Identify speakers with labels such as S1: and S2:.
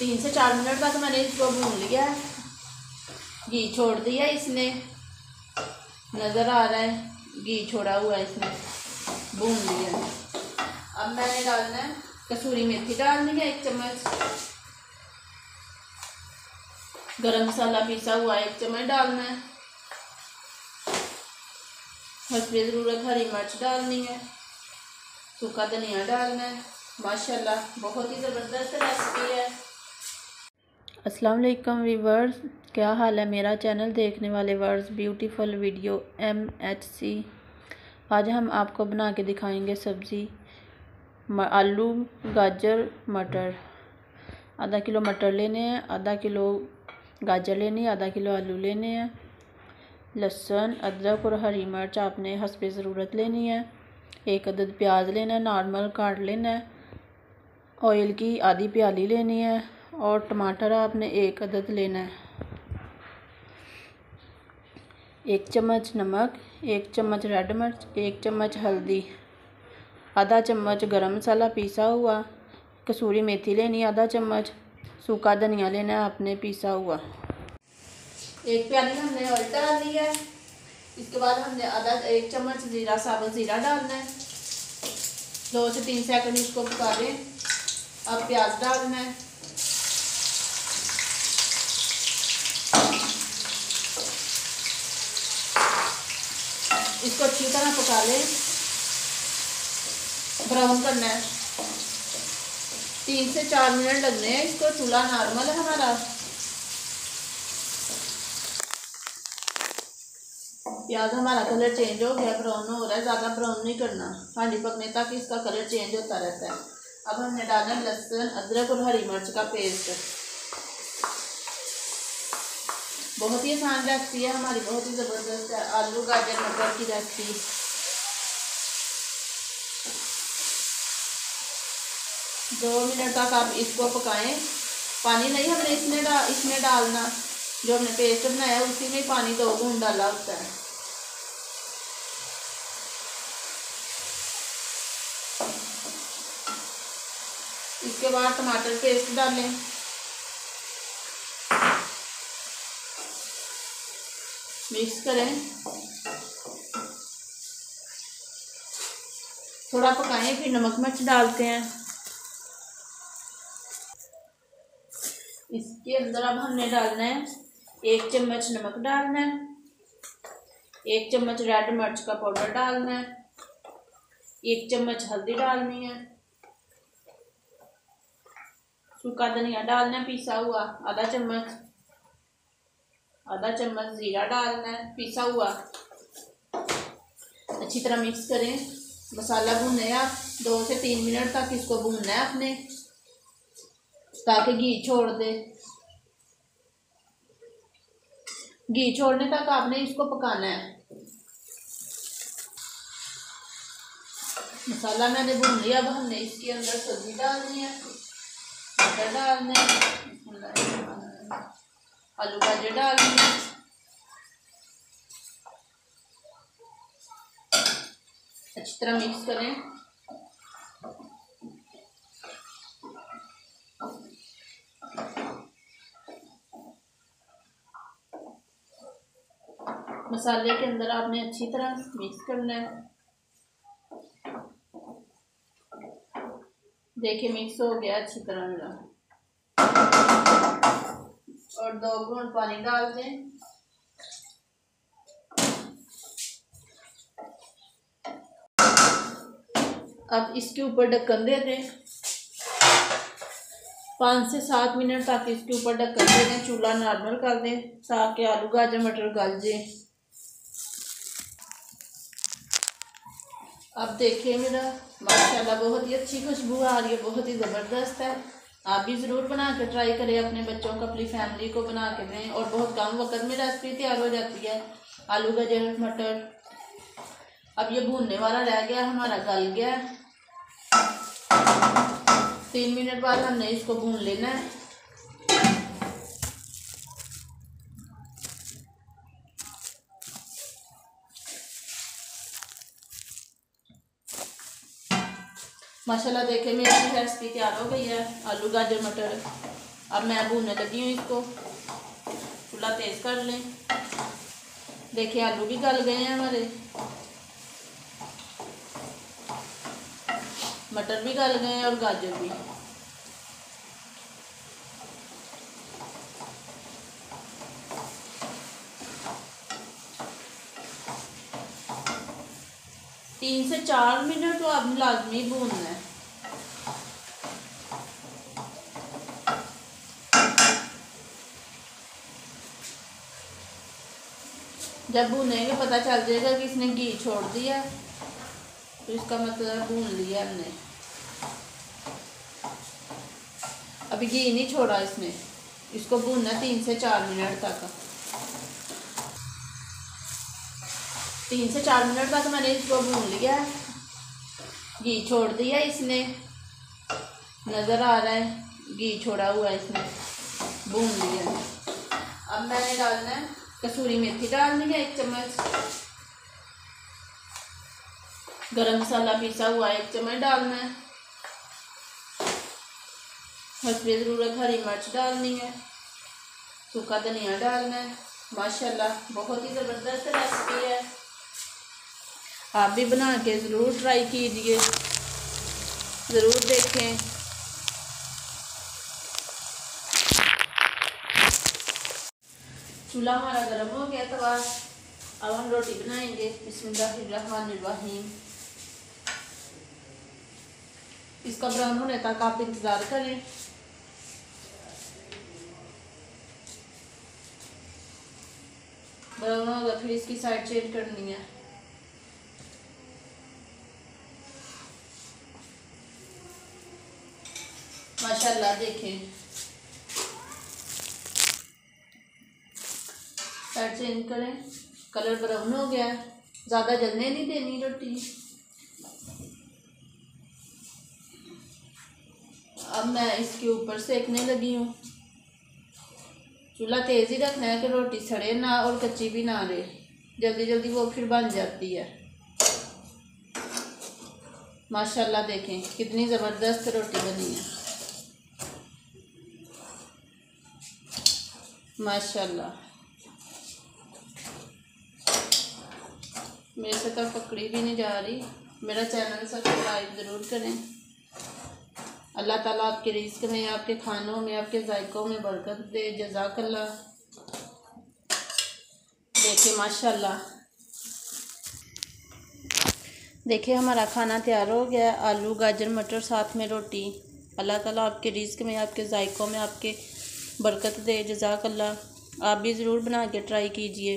S1: तीन से चार मिनट तक मैंने इसको भून लिया। है घी छोड़ दिया इसने। नज़र आ रहा है, घी छोड़ा हुआ है इसने। भून लिया। अब मैंने डालना है कसूरी मेथी। डालनी है एक चम्मच। गरम मसाला पीसा हुआ एक चम्मच डालना है। हसबे ज़रूरत हरी मिर्च डालनी है। सूखा धनिया डालना है। माशाल्लाह, बहुत ही ज़बरदस्त रेसिपी है।
S2: अस्सलाम वालेकुम वीवर्स क्या हाल है मेरा चैनल देखने वाले verse beautiful video M H C आज हम आपको बना के दिखाएँगे सब्ज़ी आलू, गाजर, मटर। आधा किलो मटर लेने हैं, आधा किलो गाजर लेनी है, आधा किलो आलू लेने हैं। लहसुन, अदरक और हरी मिर्च आपने हंसप ज़रूरत लेनी है। एक अदद प्याज लेना है, नॉर्मल काट लेना है। ऑयल की आधी प्याली लेनी है। और टमाटर आपने एक अदद लेना है। एक चम्मच नमक, एक चम्मच रेड मिर्च, एक चम्मच हल्दी। आधा चम्मच गरम मसाला पीसा हुआ। कसूरी मेथी लेनी आधा चम्मच। सूखा धनिया लेना है आपने पीसा हुआ।
S1: एक प्याली हमने ऑयल डाल दिया है। इसके बाद हमने आधा, एक चम्मच ज़ीरा, साबुत ज़ीरा डालना है। दो से तीन सेकंड इसको पका लें। अब प्याज डालना है। इसको अच्छी तरह पका लें। ब्राउन करना है। तीन से चार मिनट लगने हैं, इसको चूल्हा नॉर्मल है हमारा। प्याज हमारा कलर चेंज हो गया, ब्राउन हो रहा है, ज़्यादा ब्राउन नहीं करना। हांडी पकने तक इसका कलर चेंज होता रहता है। अब हमने डालना लहसुन, अदरक और हरी मिर्च का पेस्ट। बहुत ही आसान रेसिपी है, हमारी बहुत ही ज़बरदस्त है। आलू, गाजर, मटर की रेसिपी दो मिनट तक आप इसको पकाएँ। पानी नहीं, हमने इसमें डा इसमें डालना। जो हमने पेस्ट बनाया, उसी में पानी दो गुण डाला होता है। इसके बाद टमाटर पेस्ट डालें। मिक्स करें। थोड़ा पकाएँ, फिर नमक मिर्च डालते हैं। इसके अंदर अब हमने डालना है एक चम्मच नमक डालना है, एक चम्मच रेड मिर्च का पाउडर डालना है, एक चम्मच हल्दी डालनी है। सूखा धनिया डालना है, पीसा हुआ आधा चम्मच। आधा चम्मच ज़ीरा डालना है, पीसा हुआ। अच्छी तरह मिक्स करें। मसाला भूनने आप, दो से तीन मिनट तक इसको भूनना है अपने ताकि घी छोड़ दे। घी छोड़ने तक आपने इसको पकाना है। मसाला मैंने भून लिया, अब हमने इसके अंदर सब्ज़ी डालनी है मटर डालने आलू गाजर डालनी है अच्छी तरह मिक्स करें। मसाले के अंदर आपने अच्छी तरह मिक्स करना है। देखिए मिक्स हो गया अच्छी तरह और दो घूट पानी डाल दें अब इसके ऊपर ढक्कन दे दें पाँच से सात मिनट तक इसके ऊपर ढक्कन दे दें चूल्हा नॉर्मल कर दें। ताकि आलू, गाजर, मटर गल जाए। अब देखिए मेरा, माशाल्लाह, बहुत ही अच्छी खुशबू आ रही है, बहुत ही ज़बरदस्त है। आप भी ज़रूर बना के ट्राई करें, अपने बच्चों को, अपनी फैमिली को बना के दें। और बहुत कम वक्त में रेसिपी तैयार हो जाती है। आलू गाजर मटर। अब ये भूनने वाला रह गया, हमारा गल गया। तीन मिनट बाद हमने इसको भून लेना है। माशाल्लाह देखे मेरी रेसिपी तैयार हो गई है। आलू, गाजर, मटर। अब मैं भूनने लगी हूँ इसको। चूल्हा तेज़ कर लें। देखिए आलू भी गल गए हैं हमारे। मटर भी गल गए हैं और गाजर भी। तीन से चार मिनट तो अब लाजमी भूनना है। जब भूनेंगे पता चल जाएगा कि इसने घी छोड़ दिया तो इसका मतलब भून लिया हमने। अभी घी नहीं छोड़ा इसने। इसको भूनना तीन से चार मिनट तक। तीन से चार मिनट तक मैंने इसको भून लिया है घी छोड़ दिया इसने। नज़र आ रहा है, घी छोड़ा हुआ है इसने। भून लिया। अब मैंने डालना है कसूरी मेथी। डालनी है एक चम्मच। गरम मसाला पीसा हुआ एक चम्मच डालना है। हसबे ज़रूरत हरी मिर्च डालनी है। सूखा धनिया डालना है। माशाल्लाह, बहुत ही ज़बरदस्त रेसिपी है। आप भी बना के ज़रूर ट्राई कीजिए। ज़रूर देखें। चूल्हा हमारा गर्म हो गया तवा अब हम रोटी बनाएँगे। बिस्मिल्लाहिर्रहमानिर्रहीम। इसका ब्राउन होने तक आप इंतज़ार करें। ब्राउन होगा, फिर इसकी साइड चेंज करनी है। माशाल्लाह, देखें। साइड चेंज करें। कलर ब्राउन हो गया। ज़्यादा जलने नहीं देनी रोटी। अब मैं इसके ऊपर सेकने लगी हूँ। चूल्हा तेज़ ही रखना है कि रोटी सड़े ना और कच्ची भी ना रहे। जल्दी जल्दी वो फिर बन जाती है। माशाल्लाह, देखें, कितनी ज़बरदस्त रोटी बनी है। माशाल्लाह। मेरे से तो पकड़ी भी नहीं जा रही। मेरा चैनल सब्सक्राइब ज़रूर करें। अल्लाह ताला आपके रिस्क में, आपके खानों में, आपके जायकों में बरकत दे। जजाकल्ला देखिए, माशाल्लाह। देखिए, हमारा खाना तैयार हो गया। आलू, गाजर, मटर, साथ में रोटी। अल्लाह ताला आपके रिस्क में, आपके जायकों में, आपके बरकत दे जजाकल्ला आप भी ज़रूर बना के ट्राई कीजिए।